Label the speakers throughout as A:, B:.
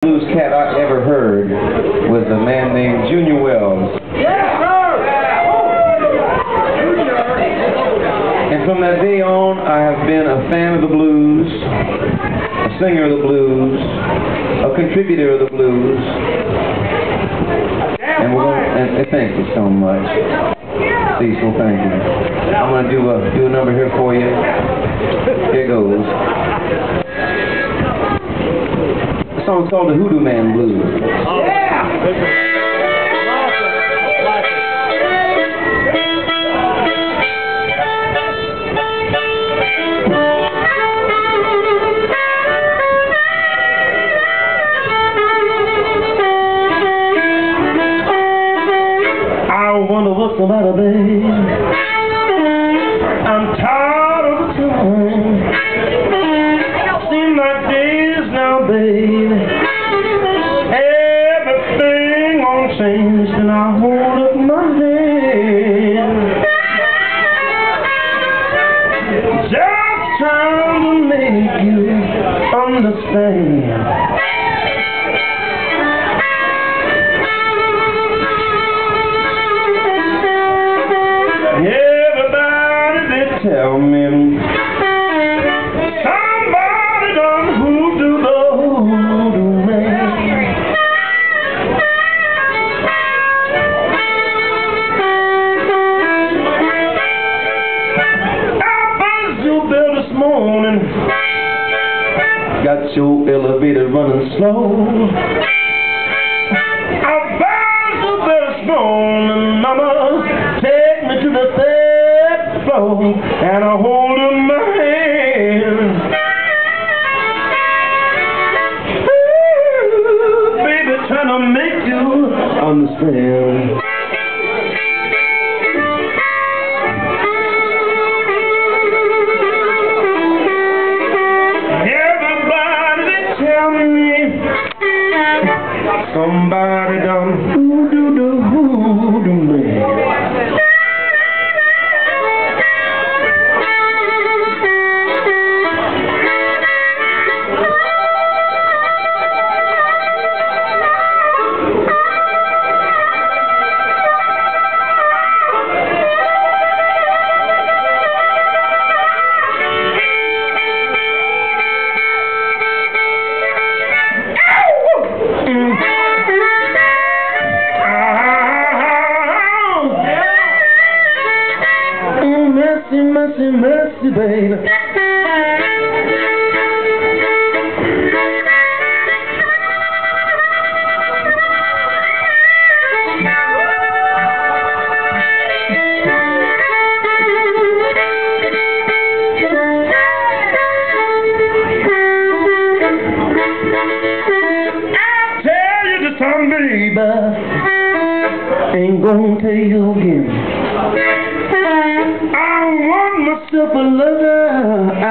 A: blues cat I ever heard was a man named Junior Wells. Yes, sir! And from that day on, I have been a fan of the blues, a singer of the blues, a contributor of the blues. And we're gonna, and, and thank you so much. Cecil, thank you. I'm gonna do a do a number here for you. Here goes. Song's called the Hoodoo Man Blues. Yeah. I wonder what's the matter, babe. I'm tired trying to make you understand. Got your elevator running slow. I your bell this morning, mama. Take me to the third floor and I hold in my hand. Ooh, baby, trying to make you understand. Somebody mercy, mercy, baby. Baby, ain't gonna tell you again. I want myself a lover. I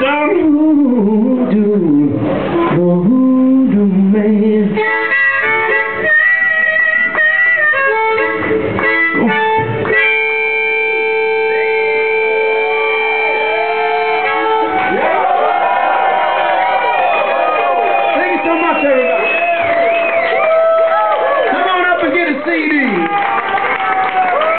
A: down.